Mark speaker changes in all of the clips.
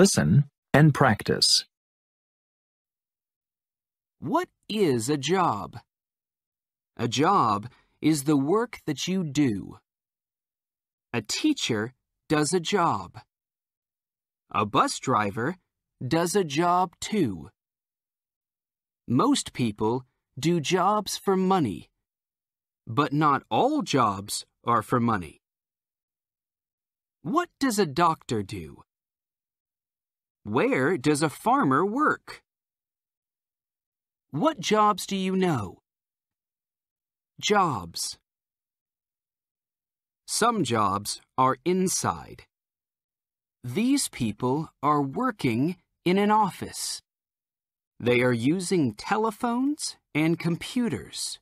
Speaker 1: Listen and practice.
Speaker 2: What is a job? A job is the work that you do. A teacher does a job. A bus driver does a job too. Most people do jobs for money, but not all jobs are for money. What does a doctor do? Where does a farmer work? What jobs do you know? Jobs. Some jobs are inside. These people are working in an office. They are using telephones and computers.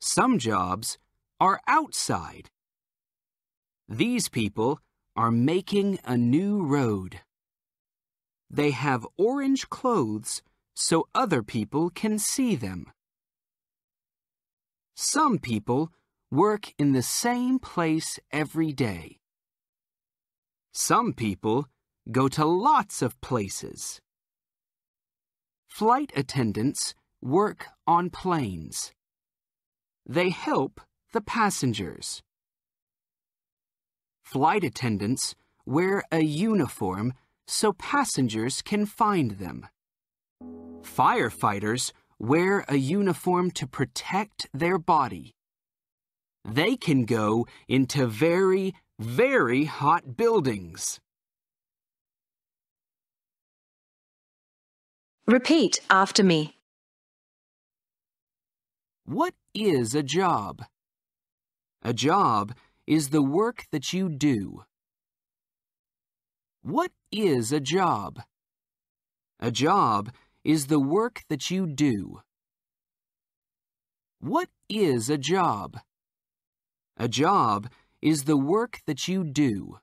Speaker 2: Some jobs are outside. These people are making a new road. They have orange clothes so other people can see them. Some people work in the same place every day. Some people go to lots of places. Flight attendants work on planes. They help the passengers. Flight attendants wear a uniform so passengers can find them. Firefighters wear a uniform to protect their body. They can go into very, very hot buildings.
Speaker 3: Repeat after me.
Speaker 2: What is a job? A job is the work that you do. What is a job? A job is the work that you do. What is a job? A job is the work that you do.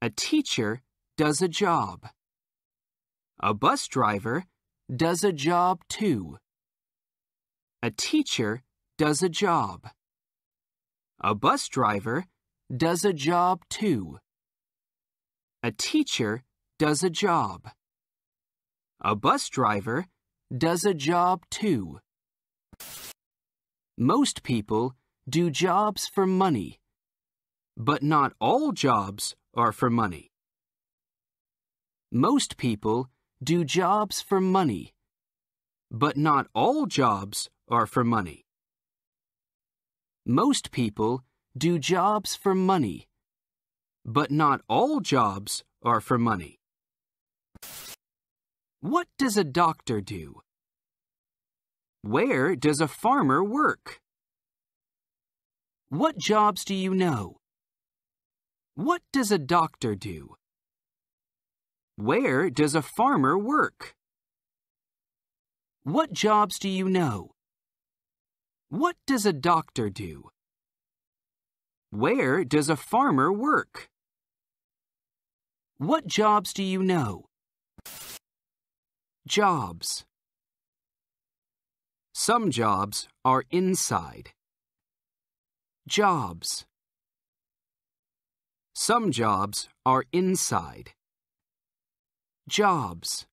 Speaker 2: A teacher does a job. A bus driver does a job too. A teacher does a job. A bus driver does a job too. A teacher does a job. A bus driver does a job too. Most people do jobs for money, but not all jobs are for money. Most people do jobs for money, but not all jobs are for money. Most people do jobs for money, but not all jobs are for money. What does a doctor do? Where does a farmer work? What jobs do you know? What does a doctor do? Where does a farmer work? What jobs do you know? What does a doctor do? Where does a farmer work? What jobs do you know? Jobs. Some jobs are inside. Jobs. Some jobs are inside. Jobs.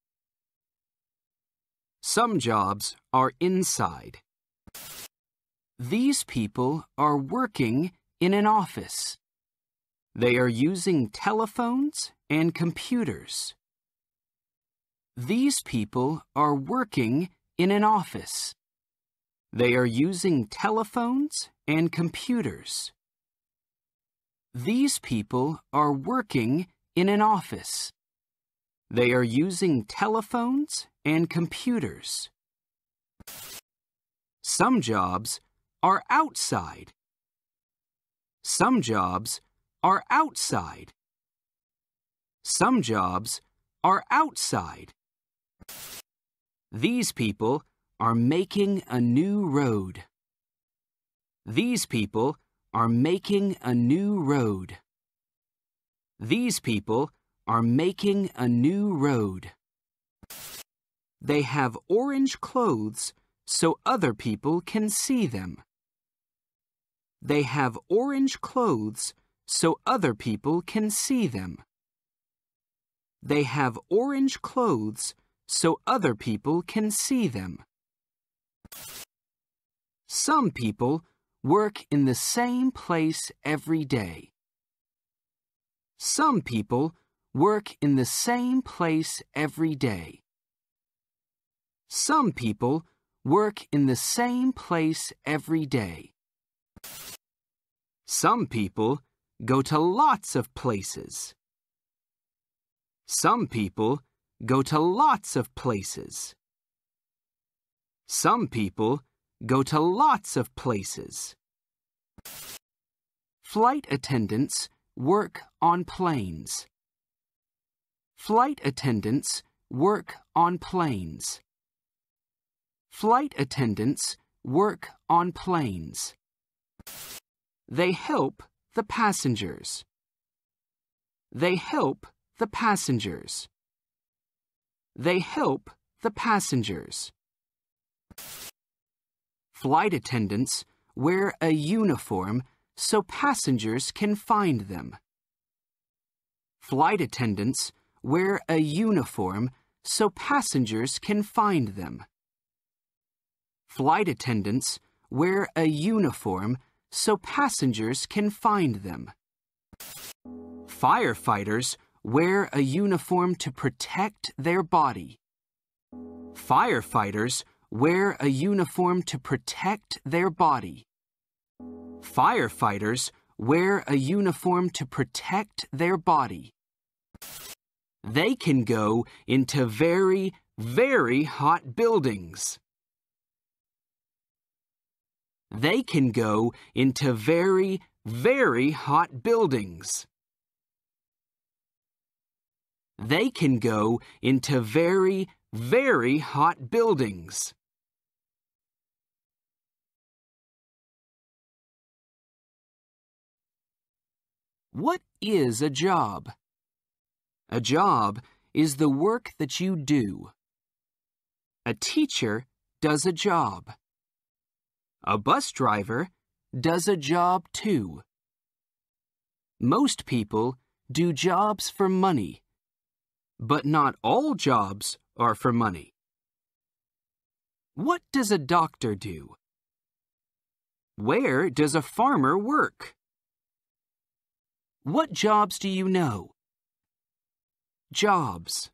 Speaker 2: Some jobs are inside. These people are working in an office. They are using telephones and computers. These people are working in an office. They are using telephones and computers. These people are working in an office. They are using telephones and computers. Some jobs are outside. Some jobs are outside. Some jobs are outside. These people are making a new road. These people are making a new road. These people are making a new road. They have orange clothes so other people can see them. They have orange clothes so other people can see them. They have orange clothes so other people can see them. Some people work in the same place every day. Some people work in the same place every day. Some people work in the same place every day. Some people go to lots of places. Some people go to lots of places. Some people go to lots of places. Flight attendants work on planes. Flight attendants work on planes. Flight attendants work on planes. They help the passengers. They help the passengers. They help the passengers. Flight attendants wear a uniform so passengers can find them. Flight attendants wear a uniform so passengers can find them. Flight attendants wear a uniform so passengers can find them. Firefighters wear a uniform to protect their body. Firefighters wear a uniform to protect their body. Firefighters wear a uniform to protect their body. They can go into very, very hot buildings. They can go into very, very hot buildings. They can go into very, very hot buildings. What is a job? A job is the work that you do. A teacher does a job. A bus driver does a job too. Most people do jobs for money, but not all jobs are for money. What does a doctor do? Where does a farmer work? What jobs do you know? Jobs.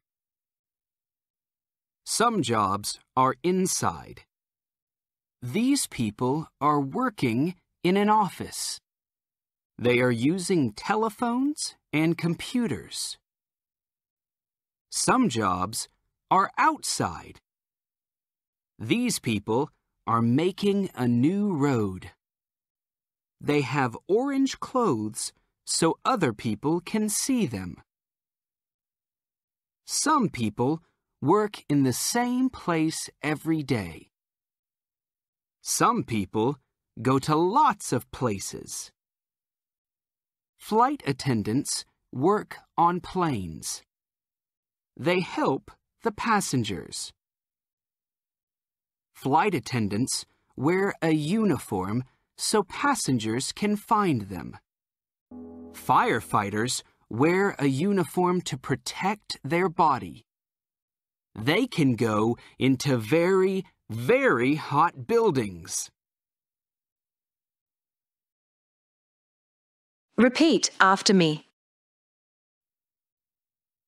Speaker 2: Some jobs are inside. These people are working in an office. They are using telephones and computers. Some jobs are outside. These people are making a new road. They have orange clothes so other people can see them. Some people work in the same place every day. Some people go to lots of places. Flight attendants work on planes. They help the passengers. Flight attendants wear a uniform so passengers can find them. Firefighters wear a uniform to protect their body. They can go into very, very hot buildings.
Speaker 3: Repeat after me.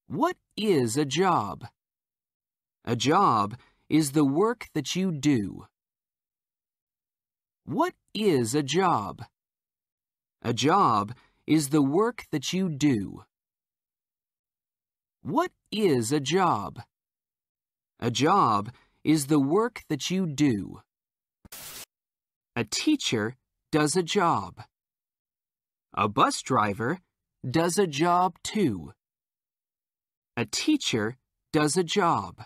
Speaker 2: What is a job? A job is the work that you do. What is a job? A job is the work that you do. What is a job? A job is the work that you do. A teacher does a job. A bus driver does a job too. A teacher does a job.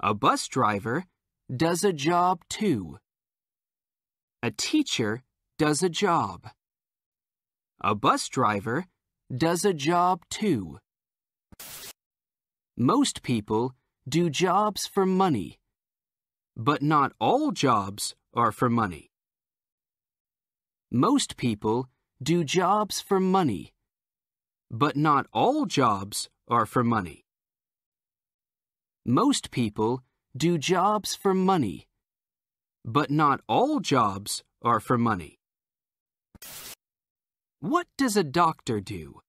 Speaker 2: A bus driver does a job too. A teacher does a job. A bus driver does a job too. Most people do jobs for money, but not all jobs are for money. Most people do jobs for money, but not all jobs are for money. Most people do jobs for money, but not all jobs are for money. What does a doctor do?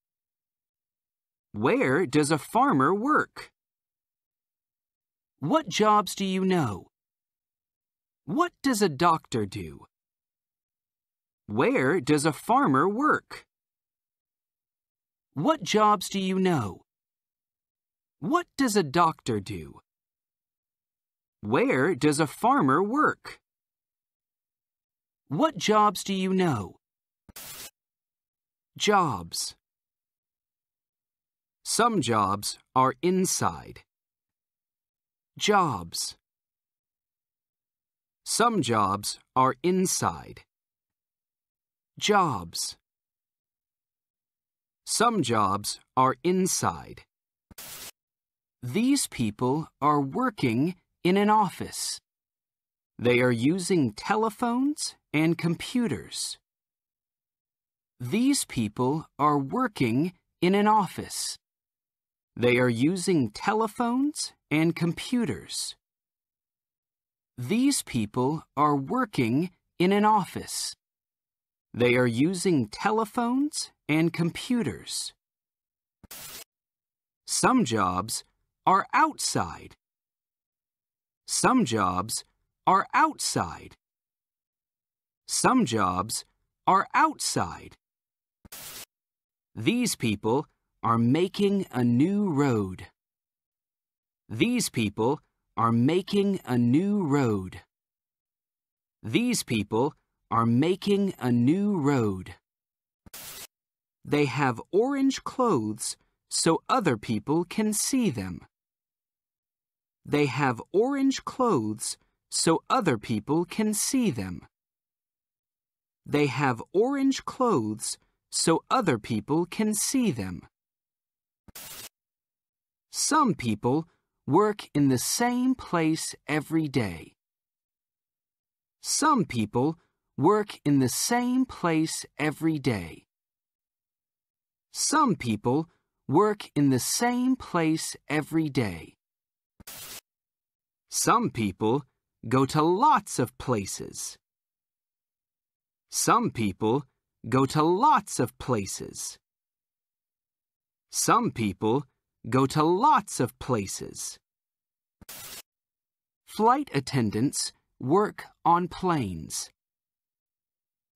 Speaker 2: Where does a farmer work? What jobs do you know? What does a doctor do? Where does a farmer work? What jobs do you know? What does a doctor do? Where does a farmer work? What jobs do you know? Jobs. Some jobs are inside. Jobs. Some jobs are inside. Jobs. Some jobs are inside. These people are working in an office. They are using telephones and computers. These people are working in an office. They are using telephones and computers. These people are working in an office. They are using telephones and computers. Some jobs are outside. Some jobs are outside. Some jobs are outside. These people are making a new road. These people are making a new road. These people are making a new road. They have orange clothes so other people can see them. They have orange clothes so other people can see them. They have orange clothes so other people can see them. Some people work in the same place every day. Some people work in the same place every day. Some people work in the same place every day. Some people go to lots of places. Some people go to lots of places. Some people go to lots of places. Flight attendants work on planes.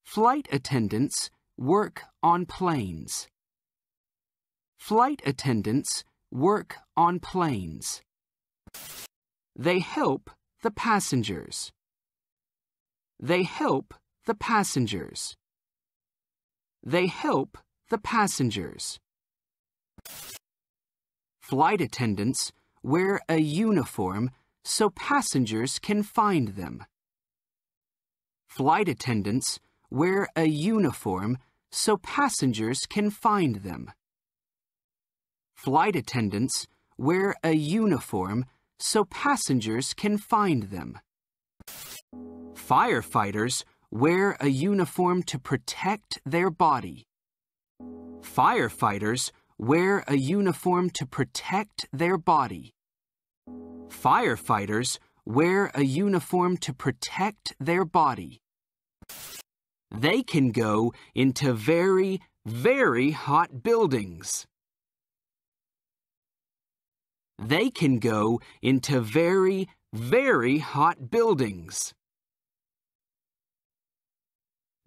Speaker 2: Flight attendants work on planes. Flight attendants work on planes. They help the passengers. They help the passengers. They help the passengers. Flight attendants wear a uniform so passengers can find them. Flight attendants wear a uniform so passengers can find them. Flight attendants wear a uniform so passengers can find them. Firefighters wear a uniform to protect their body. Firefighters wear a uniform to protect their body. Firefighters wear a uniform to protect their body. They can go into very, very hot buildings. They can go into very, very hot buildings.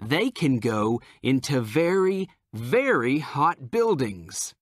Speaker 2: They can go into very, very hot buildings.